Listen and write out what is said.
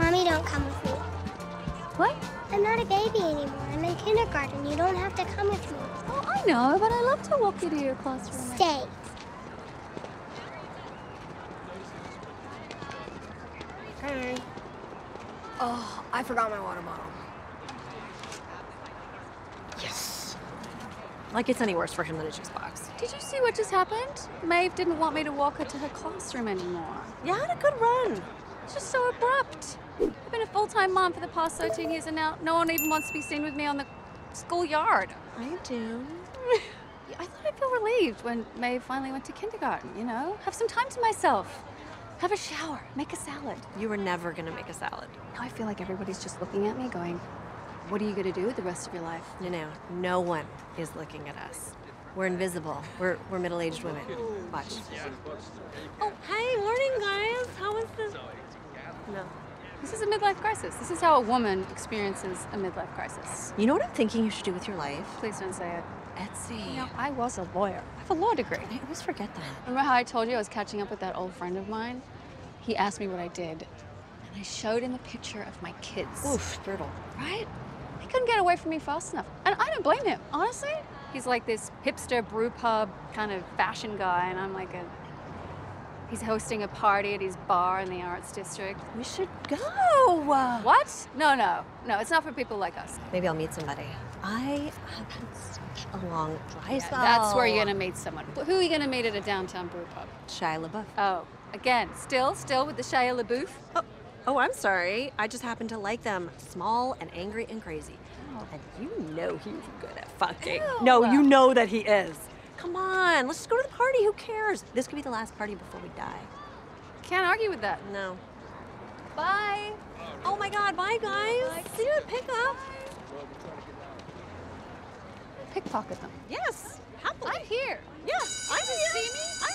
Mommy, don't come with me. What? I'm not a baby anymore. I'm in kindergarten. You don't have to come with me. Oh, I know, but I love to walk you to your classroom. Stay. Hey. Oh, I forgot my water bottle. Yes. Like it's any worse for him than a juice box. Did you see what just happened? Maeve didn't want me to walk her to her classroom anymore. You had a good run. It's just so abrupt. I've been a full-time mom for the past 13 years and now no one even wants to be seen with me on the schoolyard. I do. I thought I'd feel relieved when Maeve finally went to kindergarten, you know? Have some time to myself. Have a shower, make a salad. You were never gonna make a salad. Now I feel like everybody's just looking at me going, what are you gonna do with the rest of your life? You know, no one is looking at us. We're invisible. We're, we're middle-aged women. Watch. Oh, hey, morning, guys. How was the... No. This is a midlife crisis. This is how a woman experiences a midlife crisis. You know what I'm thinking you should do with your life? Please don't say it. Etsy. You know, I was a lawyer. I have a law degree. I always forget that. Remember how I told you I was catching up with that old friend of mine? He asked me what I did, and I showed him a picture of my kids. Oof, brutal. Right? He couldn't get away from me fast enough. And I don't blame him, honestly. He's like this hipster brew pub kind of fashion guy, and I'm like a. He's hosting a party at his bar in the arts district. We should go. What? No, no. No, it's not for people like us. Maybe I'll meet somebody. I have had such a long dry Yeah, spell. that's where you're gonna meet someone. Who are you gonna meet at a downtown brew pub? Shia LaBeouf. Oh, again, still, still with the Shia LaBeouf? Oh, oh, I'm sorry. I just happen to like them small and angry and crazy. Oh. And you know he's good at fucking. Ew. No, you know that he is. Come on, let's just go to the party. Who cares? This could be the last party before we die. Can't argue with that. No. Bye. Oh my God! Bye, guys. See you at pickup. Pickpocket them. Yes, happily. I'm here. Yes, I'm here. see me?